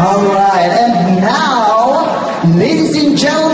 All right, and now, ladies and gentlemen,